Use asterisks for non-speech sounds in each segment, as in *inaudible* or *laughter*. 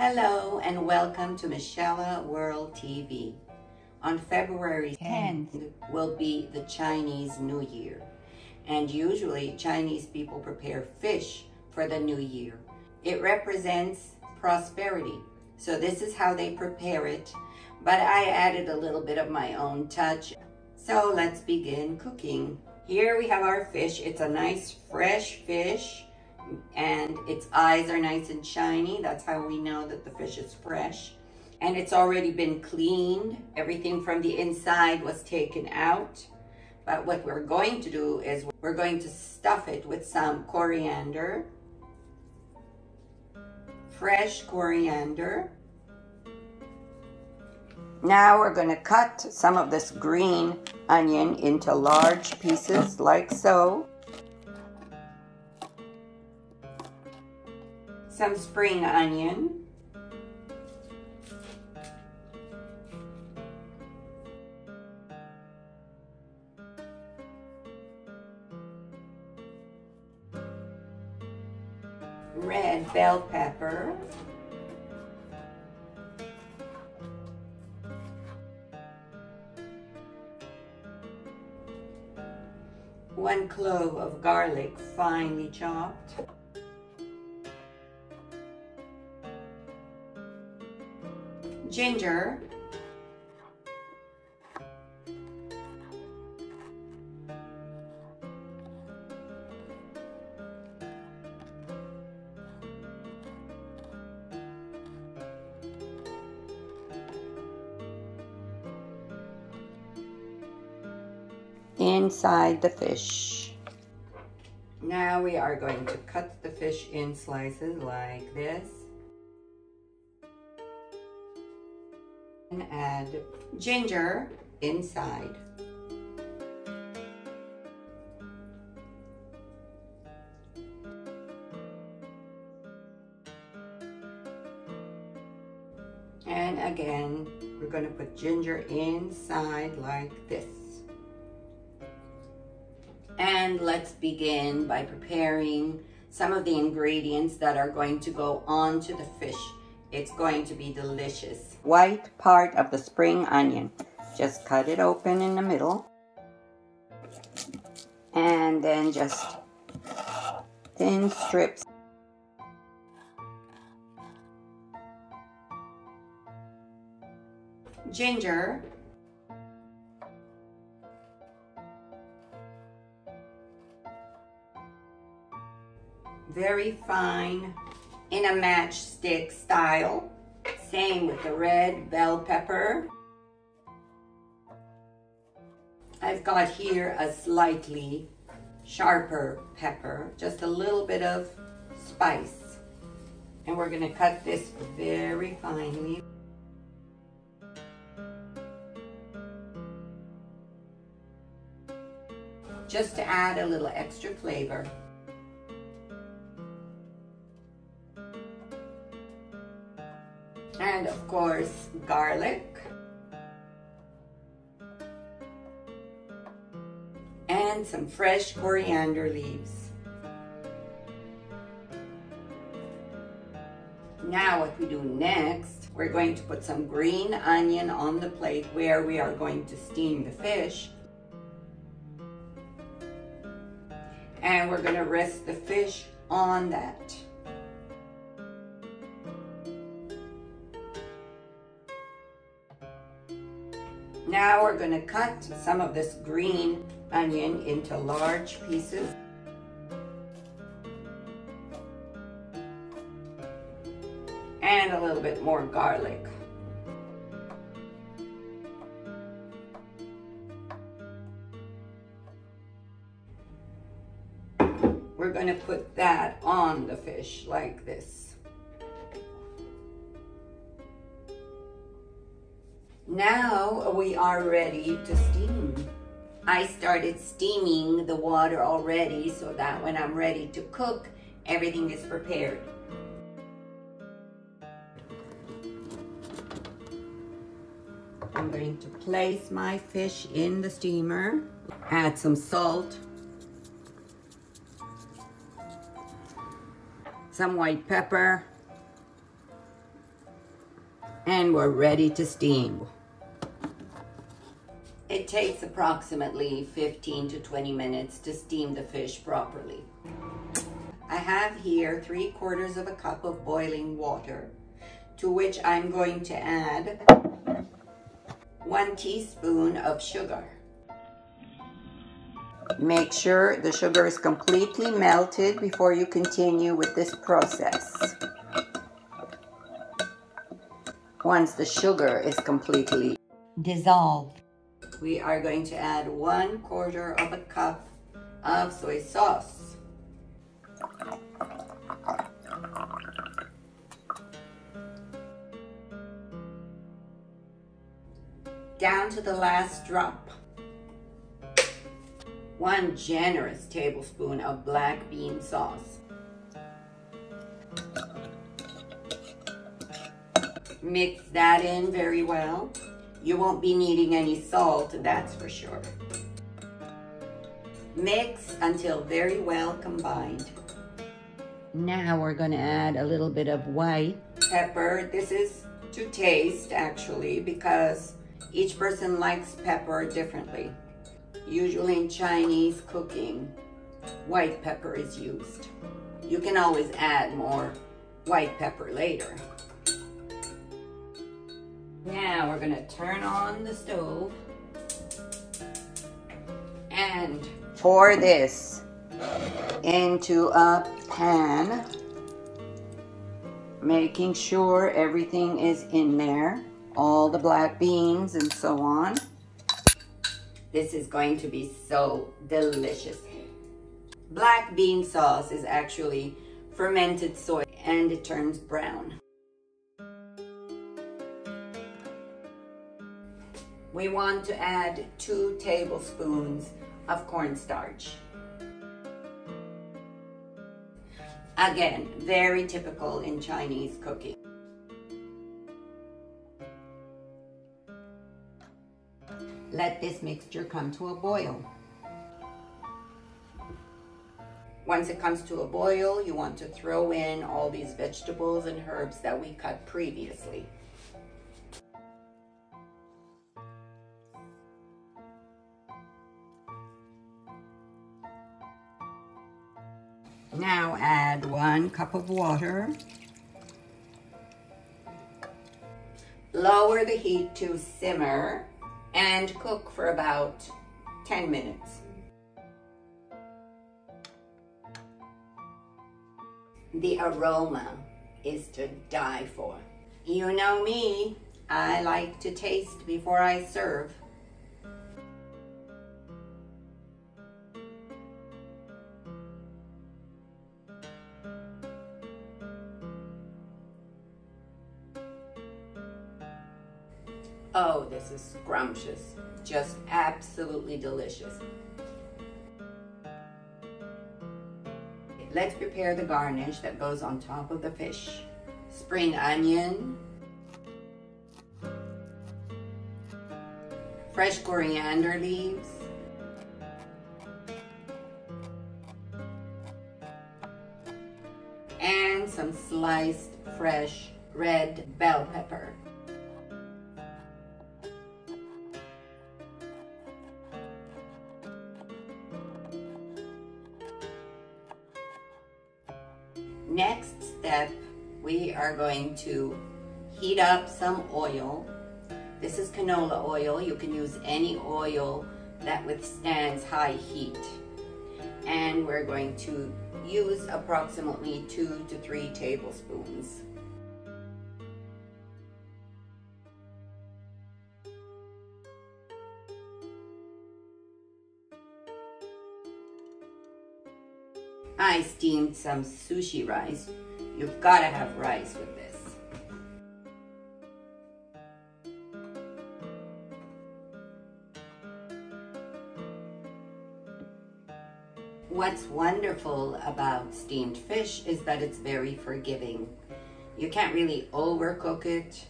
Hello and welcome to Michella World TV. On February 10th will be the Chinese New Year. And usually Chinese people prepare fish for the new year. It represents prosperity. So this is how they prepare it. But I added a little bit of my own touch. So let's begin cooking. Here we have our fish. It's a nice fresh fish and its eyes are nice and shiny. That's how we know that the fish is fresh. And it's already been cleaned. Everything from the inside was taken out. But what we're going to do is we're going to stuff it with some coriander, fresh coriander. Now we're going to cut some of this green onion into large pieces like so. Some spring onion. Red bell pepper. one clove of garlic finely chopped. Ginger. inside the fish. Now we are going to cut the fish in slices like this. And add ginger inside. And again, we're going to put ginger inside like this. And let's begin by preparing some of the ingredients that are going to go onto the fish. It's going to be delicious. White part of the spring onion. Just cut it open in the middle. And then just thin strips. Ginger. very fine in a matchstick style. Same with the red bell pepper. I've got here a slightly sharper pepper, just a little bit of spice. And we're gonna cut this very finely. Just to add a little extra flavor. And of course garlic and some fresh coriander leaves. Now what we do next, we're going to put some green onion on the plate where we are going to steam the fish. And we're gonna rest the fish on that. Now we're going to cut some of this green onion into large pieces. And a little bit more garlic. We're going to put that on the fish like this. Now we are ready to steam. I started steaming the water already so that when I'm ready to cook, everything is prepared. I'm going to place my fish in the steamer, add some salt, some white pepper, And we're ready to steam. It takes approximately 15 to 20 minutes to steam the fish properly. I have here three quarters of a cup of boiling water to which I'm going to add one teaspoon of sugar. Make sure the sugar is completely melted before you continue with this process. Once the sugar is completely dissolved, we are going to add one quarter of a cup of soy sauce. Down to the last drop. One generous tablespoon of black bean sauce. Mix that in very well. You won't be needing any salt, that's for sure. Mix until very well combined. Now we're gonna add a little bit of white pepper. This is to taste actually because each person likes pepper differently. Usually in Chinese cooking, white pepper is used. You can always add more white pepper later. Now we're gonna turn on the stove and pour this into a pan, making sure everything is in there, all the black beans and so on. This is going to be so delicious. Black bean sauce is actually fermented soy and it turns brown. We want to add two tablespoons of cornstarch. Again, very typical in Chinese cooking. Let this mixture come to a boil. Once it comes to a boil, you want to throw in all these vegetables and herbs that we cut previously. Now add one cup of water. Lower the heat to simmer and cook for about 10 minutes. The aroma is to die for. You know me, I like to taste before I serve. Scrumptious. Just absolutely delicious. Let's prepare the garnish that goes on top of the fish. Spring onion, fresh coriander leaves, and some sliced fresh red bell pepper. Next step, we are going to heat up some oil. This is canola oil. You can use any oil that withstands high heat. And we're going to use approximately two to three tablespoons. I steamed some sushi rice. You've got to have rice with this. What's wonderful about steamed fish is that it's very forgiving. You can't really overcook it.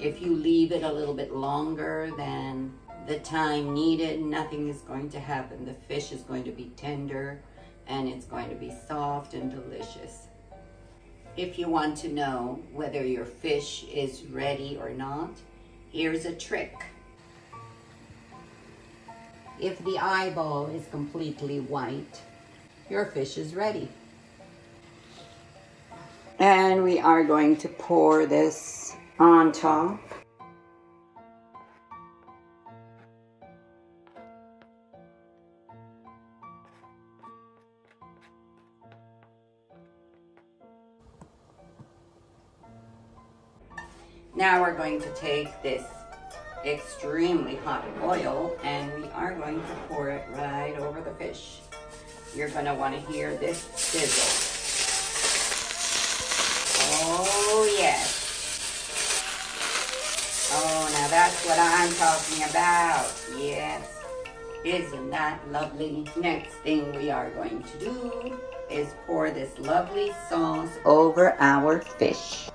If you leave it a little bit longer than the time needed, nothing is going to happen. The fish is going to be tender and it's going to be soft and delicious. If you want to know whether your fish is ready or not, here's a trick. If the eyeball is completely white, your fish is ready. And we are going to pour this on top. Now we're going to take this extremely hot oil and we are going to pour it right over the fish. You're going to want to hear this sizzle. Oh, yes. Oh, now that's what I'm talking about. Yes. Isn't that lovely? Next thing we are going to do is pour this lovely sauce over our fish.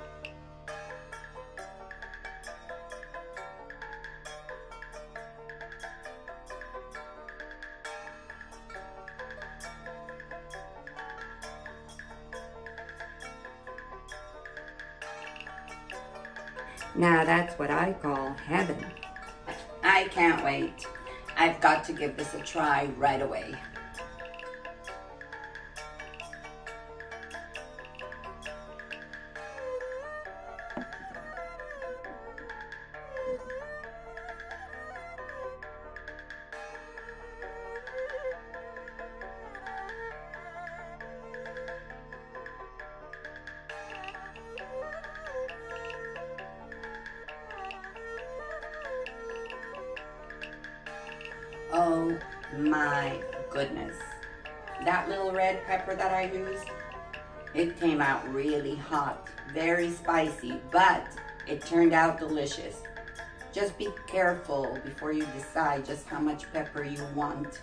Now that's what I call heaven. I can't wait. I've got to give this a try right away. My goodness. That little red pepper that I used, it came out really hot, very spicy, but it turned out delicious. Just be careful before you decide just how much pepper you want.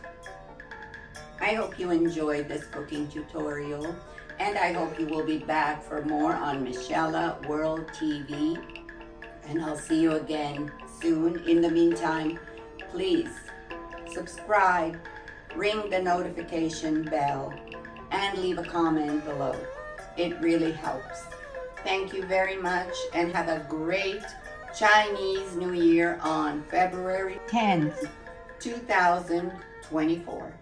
I hope you enjoyed this cooking tutorial and I hope you will be back for more on Michella World TV and I'll see you again soon. In the meantime, please subscribe, ring the notification bell, and leave a comment below. It really helps. Thank you very much and have a great Chinese New Year on February 10th, 2024.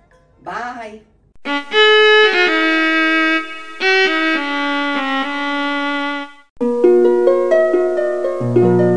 Bye. *laughs*